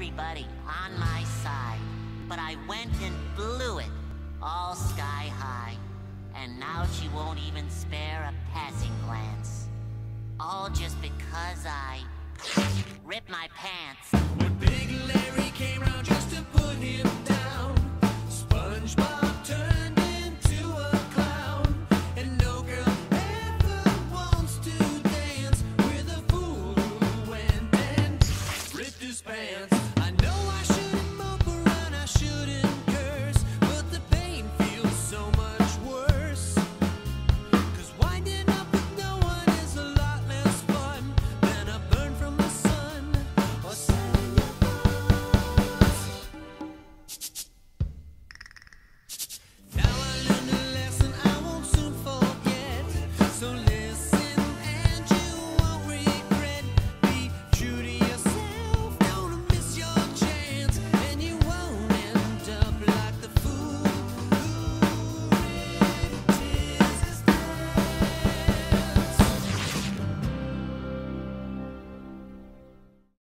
everybody on my side. But I went and blew it, all sky high. And now she won't even spare a passing glance. All just because I ripped my pants. His pants.